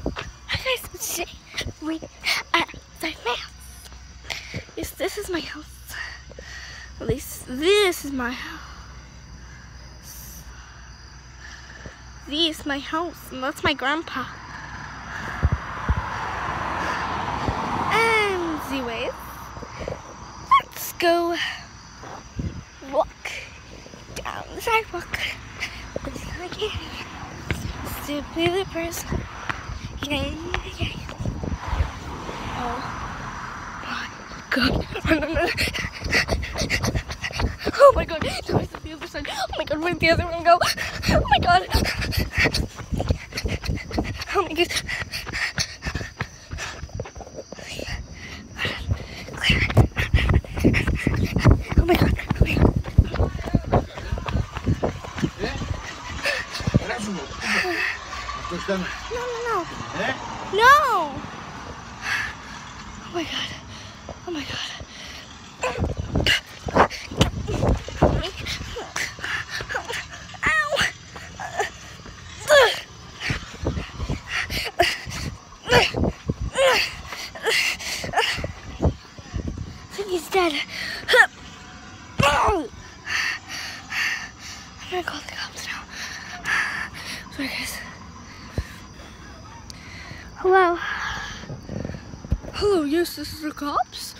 Hi guys, today we uh, at the house. Yes, this is my house. At least this is my house. This is my house, and that's my grandpa. And anyways, let's go walk down the sidewalk. Stupid person. Oh my god. oh my god. The other side. Oh my god, where'd the other one go? Oh my god. Oh my god. Oh my god. Oh my god. Erasmo, Tam, No, no, no. e? No! Oh my god. Oh my god. Ow! I he's dead. I'm gonna call the cops now. Sorry, guys. Hello. Hello, yes, this is the cops.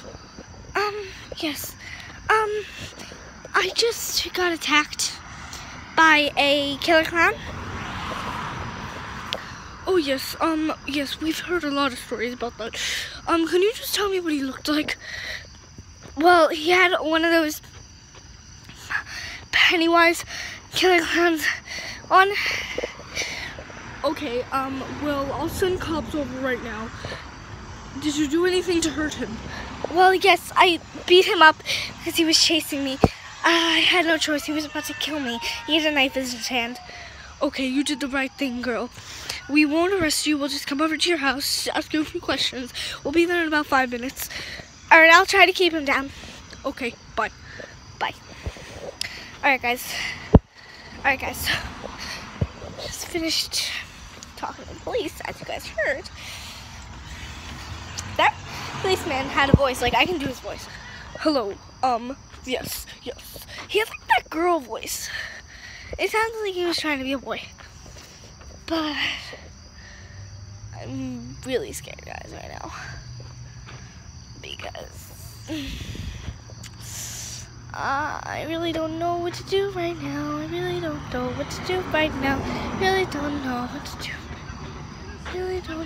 Um, yes. Um, I just got attacked by a killer clown. Oh yes, um, yes, we've heard a lot of stories about that. Um, can you just tell me what he looked like? Well, he had one of those Pennywise killer clowns on. Okay, um, well, I'll send cops over right now. Did you do anything to hurt him? Well, yes, I beat him up because he was chasing me. I had no choice. He was about to kill me. He had a knife in his hand. Okay, you did the right thing, girl. We won't arrest you. We'll just come over to your house, ask you a few questions. We'll be there in about five minutes. All right, I'll try to keep him down. Okay, bye. Bye. All right, guys. All right, guys. Just finished talking to the police, as you guys heard. That policeman had a voice, like I can do his voice. Hello, um, yes, yes. He had like that girl voice. It sounds like he was trying to be a boy. But I'm really scared, guys, right now. Because uh, I really don't know what to do right now. I really don't know what to do right now. I Really don't know what to do. Dora!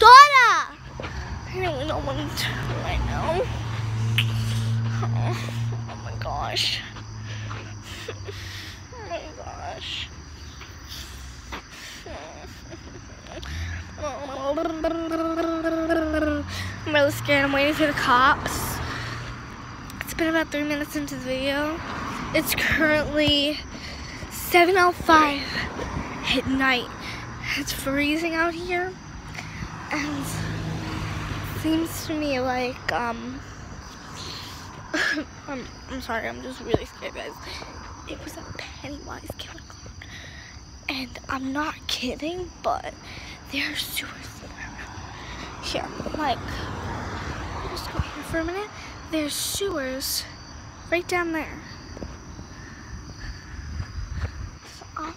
I really don't want to right now. Oh, oh my gosh. Oh my gosh. I'm really scared. I'm waiting for the cops. It's been about three minutes into the video. It's currently 7.05 at night. It's freezing out here. And seems to me like, um, I'm, I'm sorry, I'm just really scared, guys. It was a Pennywise killer. And I'm not kidding, but there are sewers here. Like, just go here for a minute. There's sewers right down there. So I'm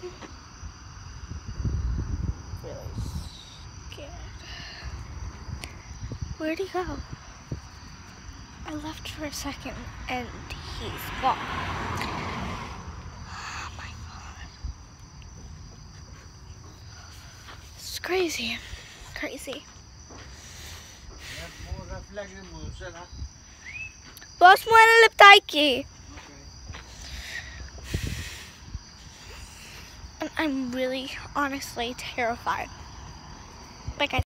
really scared. Where'd he go? I left for a second and he's gone. Oh my god. It's crazy. Crazy. Boss mo na. And I'm really, honestly terrified. Like guys.